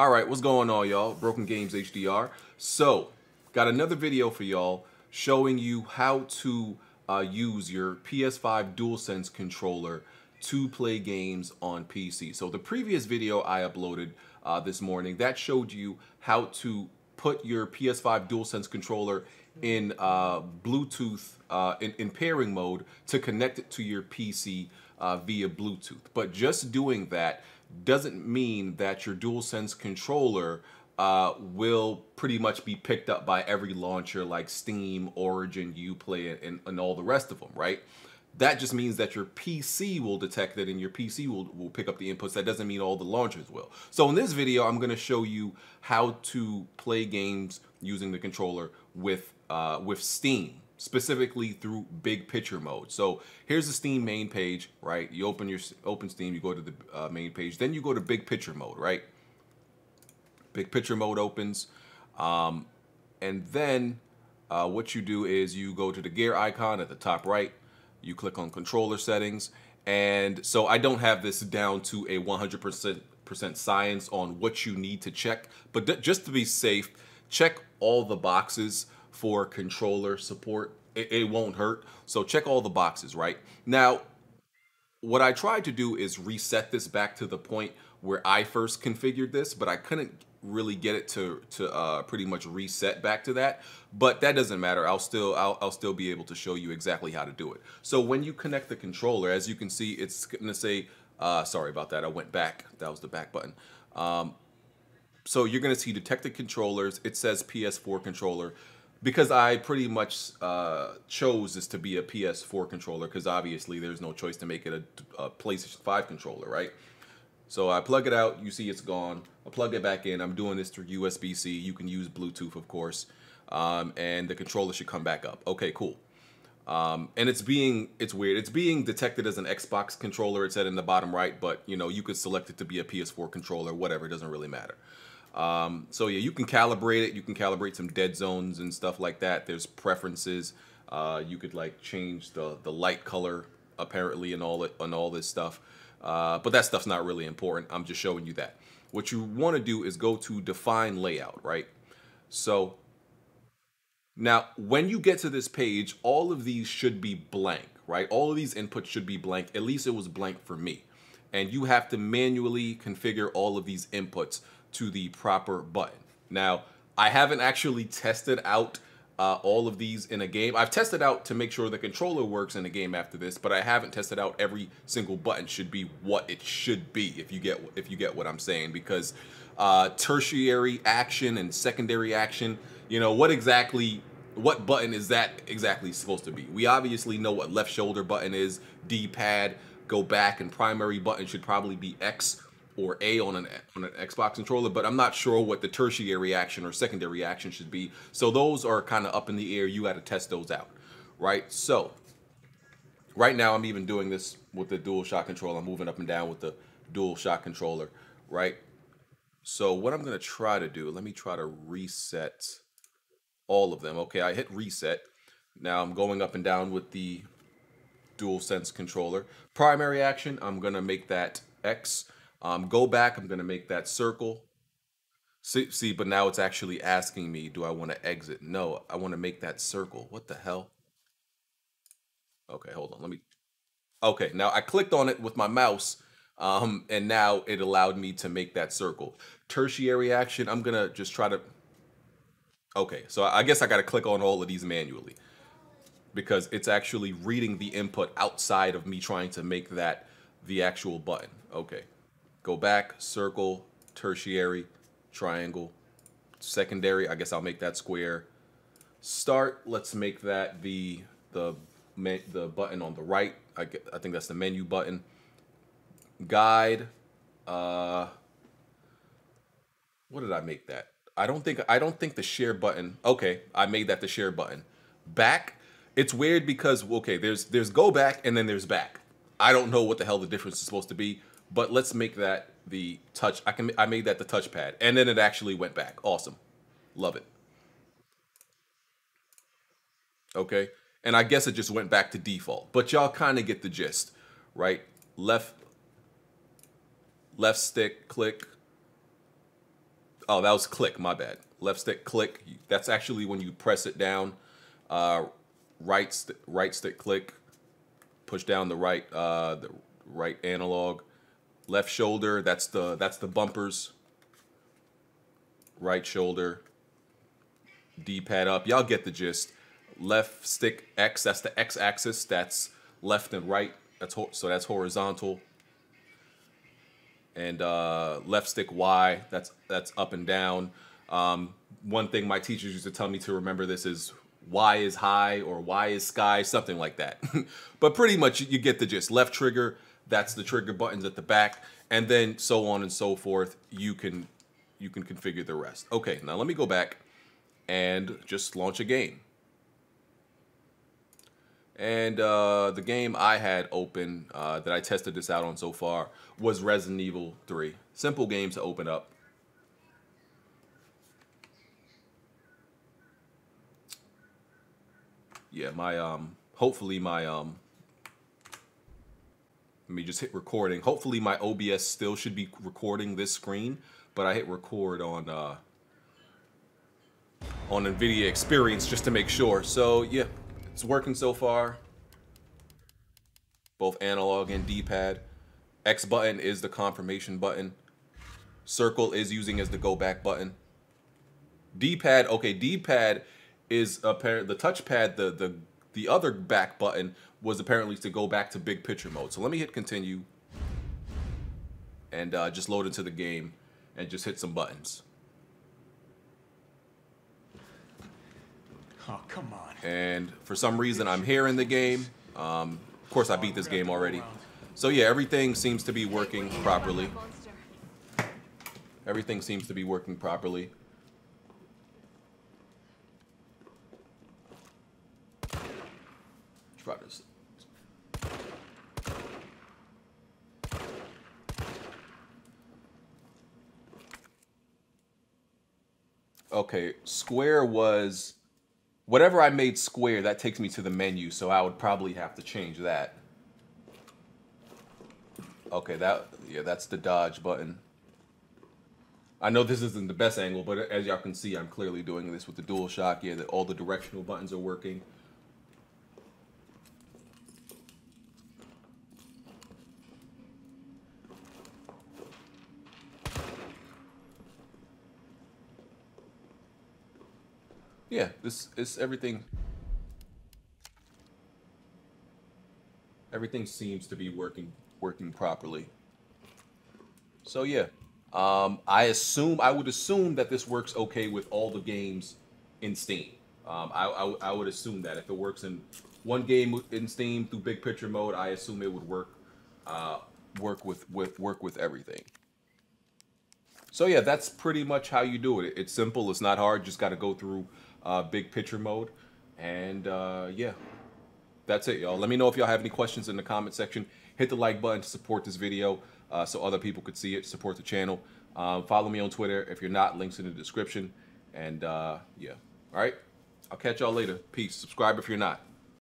All right, what's going on, y'all? Broken Gamez HDR. So, got another video for y'all showing you how to uh, use your PS5 DualSense controller to play games on PC. So the previous video I uploaded uh, this morning, that showed you how to put your PS5 DualSense controller in uh, Bluetooth, uh, in, in, pairing mode to connect it to your PC uh, via Bluetooth. But just doing that doesn't mean that your DualSense controller uh, will pretty much be picked up by every launcher like Steam, Origin, Uplay, and, and all the rest of them, right? That just means that your PC will detect it and your PC will, will pick up the inputs. That doesn't mean all the launchers will. So in this video, I'm going to show you how to play games using the controller with, uh, with Steam specifically through big picture mode. So here's the Steam main page, right? You open your open Steam, you go to the uh, main page, then you go to big picture mode, right? Big picture mode opens, um, and then uh, what you do is you go to the gear icon at the top right, you click on controller settings, and so I don't have this down to a 100% science on what you need to check, but just to be safe, check all the boxes for controller support. It, it won't hurt. So check all the boxes, right? Now, what I tried to do is reset this back to the point where I first configured this, but I couldn't really get it to to uh, pretty much reset back to that. But that doesn't matter. I'll still I'll, I'll still be able to show you exactly how to do it. So when you connect the controller, as you can see, it's to say, uh, sorry about that. I went back. That was the back button. Um, so you're going to see detected controllers. It says PS4 controller because I pretty much uh, chose this to be a PS4 controller because obviously there's no choice to make it a, a, PlayStation 5 controller, right? So I plug it out, you see it's gone. I plug it back in. I'm doing this through USB-C. You can use Bluetooth, of course, um, and the controller should come back up. Okay, cool. Um, and it's being, it's weird. It's being detected as an Xbox controller. It said in the bottom right, but you know, you could select it to be a PS4 controller, whatever. It doesn't really matter. Um, so yeah, you can calibrate it. You can calibrate some dead zones and stuff like that. There's preferences. Uh, you could like change the the light color apparently and all it and all this stuff. Uh, but that stuff's not really important. I'm just showing you that. What you want to do is go to define layout, right? So now when you get to this page, all of these should be blank, right? All of these inputs should be blank. At least it was blank for me. And you have to manually configure all of these inputs to the proper button. Now, I haven't actually tested out uh, all of these in a game. I've tested out to make sure the controller works in a game after this, but I haven't tested out every single button should be what it should be. If you get if you get what I'm saying, because uh, tertiary action and secondary action, you know what exactly what button is that exactly supposed to be? We obviously know what left shoulder button is, D-pad, go back, and primary button should probably be X or A on an on an Xbox controller, but I'm not sure what the tertiary action or secondary action should be. So those are kind of up in the air. You got to test those out, right? So right now I'm even doing this with the DualShock controller. I'm moving up and down with the DualShock controller, right? So what I'm gonna try to do, let me try to reset all of them. Okay, I hit reset. Now I'm going up and down with the DualSense controller. Primary action, I'm gonna make that X. Um, go back, I'm gonna make that circle. See, see, but now it's actually asking me, do I wanna exit? No, I wanna make that circle. What the hell? Okay, hold on, let me, okay, now I clicked on it with my mouse, um, and now it allowed me to make that circle. Tertiary action, I'm gonna just try to, okay, so I guess I gotta click on all of these manually because it's actually reading the input outside of me trying to make that the actual button. Okay. Go back, circle, tertiary, triangle, secondary, I guess I'll make that square. Start, let's make that the the the button on the right. I, get, I think that's the menu button. Guide, uh, what did I make that? I don't think I don't think the share button. Okay, I made that the share button. Back, it's weird because okay, there's there's go back and then there's back. I don't know what the hell the difference is supposed to be but let's make that the touch. I can I made that the touchpad, and then it actually went back. Awesome, love it. Okay, and I guess it just went back to default, but y'all kind of get the gist, right? Left, left stick, click, Oh, that was click. My bad. Left stick click. That's actually when you press it down. Uh, right st right stick click. Push down the right uh, the right analog. Left shoulder. That's the that's the bumpers. Right shoulder. D-pad up. Y'all get the gist. Left stick X. That's the X axis. That's left and right. That's so that's horizontal and uh, left stick Y. That's that's up and down. Um, one thing my teachers used to tell me to remember this is Y is high or Y is sky, something like that. but pretty much you get the gist. Left trigger, that's the trigger buttons at the back, and then so on and so forth. You can you can configure the rest. Okay, now let me go back and just launch a game. And uh, the game I had open uh, that I tested this out on so far was Resident Evil 3. Simple game to open up. Yeah, my um hopefully my um let me just hit recording. Hopefully my OBS still should be recording this screen, but I hit record on uh on NVIDIA Experience just to make sure. So yeah, it's working so far. Both analog and D-pad. X button is the confirmation button. Circle is using as the go back button. D-pad, okay, D-pad is apparent the touchpad, the the the other back button was apparently to go back to big picture mode. So let me hit continue and uh, just load into the game and just hit some buttons. Oh, come on. And for some reason, I'm here in the game. Um, of course, I beat this game already. So yeah, everything seems to be working properly. Everything seems to be working properly. Try this. Okay, Square was Whatever I made square, that takes me to the menu, so I would probably have to change that. Okay, that yeah, that's the dodge button. I know this isn't the best angle, but as y'all can see, I'm clearly doing this with the dual shock. Yeah, that all the directional buttons are working. Yeah, this is everything. Everything seems to be working working properly. So yeah, um, I assume I would assume that this works okay with all the games in Steam. Um, I, I, I would assume that if it works in one game in Steam through big picture mode, I assume it would work uh, work with with work with everything. So yeah, that's pretty much how you do it. It's simple. It's not hard. Just got to go through uh, big picture mode. And uh, yeah, that's it, y'all. Let me know if y'all have any questions in the comment section. Hit the like button to support this video uh, so other people could see it, support the channel. Um, follow me on Twitter. If you're not, links in the description. And uh, yeah, all right. I'll catch y'all later. Peace. Subscribe if you're not.